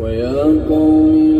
ويا قوم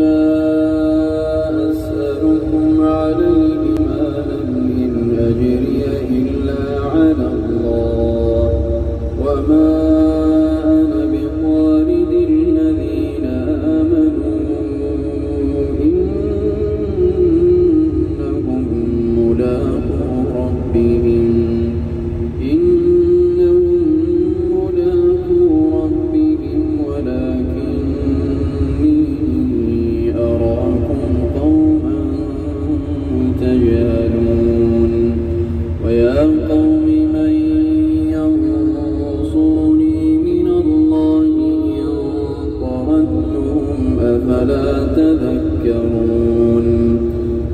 تذكرون.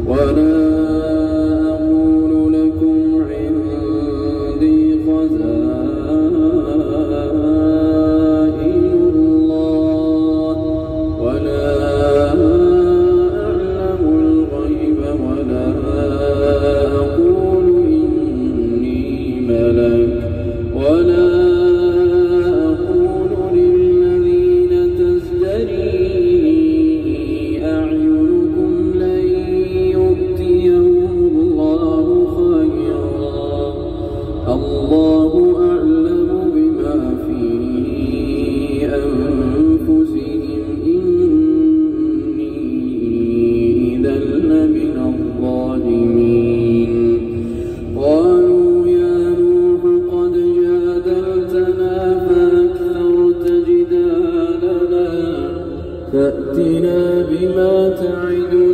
ولا أقول لكم عندي خزائن الله. ولا أعلم الغيب ولا أقول إني ملك فأتنا بما تعدنا